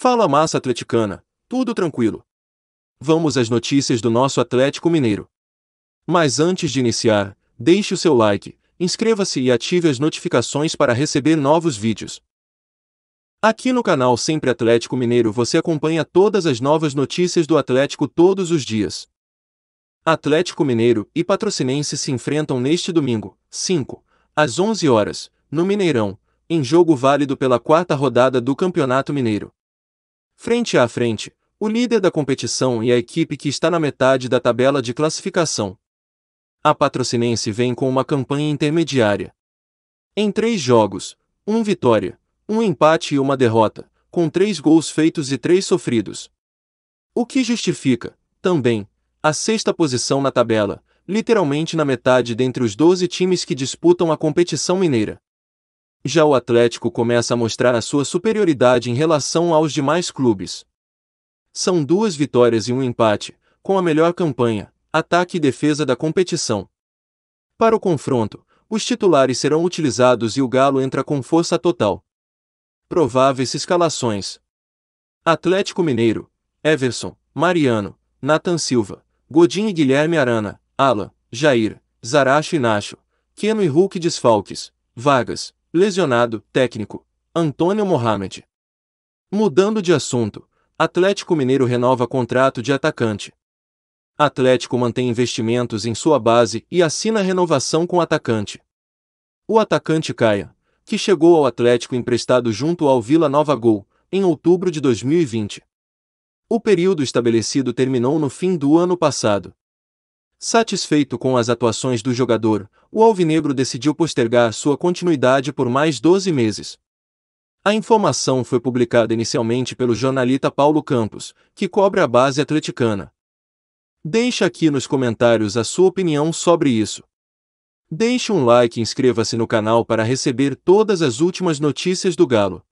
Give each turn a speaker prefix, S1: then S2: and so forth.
S1: Fala massa atleticana, tudo tranquilo. Vamos às notícias do nosso Atlético Mineiro. Mas antes de iniciar, deixe o seu like, inscreva-se e ative as notificações para receber novos vídeos. Aqui no canal Sempre Atlético Mineiro você acompanha todas as novas notícias do Atlético todos os dias. Atlético Mineiro e Patrocinense se enfrentam neste domingo, 5, às 11 horas, no Mineirão, em jogo válido pela quarta rodada do Campeonato Mineiro. Frente a frente, o líder da competição e a equipe que está na metade da tabela de classificação. A Patrocinense vem com uma campanha intermediária. Em três jogos, um vitória, um empate e uma derrota, com três gols feitos e três sofridos. O que justifica, também, a sexta posição na tabela, literalmente na metade dentre os 12 times que disputam a competição mineira. Já o Atlético começa a mostrar a sua superioridade em relação aos demais clubes. São duas vitórias e um empate, com a melhor campanha, ataque e defesa da competição. Para o confronto, os titulares serão utilizados e o Galo entra com força total. Prováveis escalações: Atlético Mineiro, Everson, Mariano, Nathan Silva, Godinho e Guilherme Arana, Alan, Jair, Zaracho e Nacho, Keno e Hulk desfalques, Vargas, Lesionado, técnico, Antônio Mohamed. Mudando de assunto, Atlético Mineiro renova contrato de atacante. Atlético mantém investimentos em sua base e assina renovação com atacante. O atacante Caia, que chegou ao Atlético emprestado junto ao Vila Nova Gol, em outubro de 2020. O período estabelecido terminou no fim do ano passado. Satisfeito com as atuações do jogador, o Alvinegro decidiu postergar sua continuidade por mais 12 meses. A informação foi publicada inicialmente pelo jornalista Paulo Campos, que cobre a base atleticana. Deixe aqui nos comentários a sua opinião sobre isso. Deixe um like e inscreva-se no canal para receber todas as últimas notícias do Galo.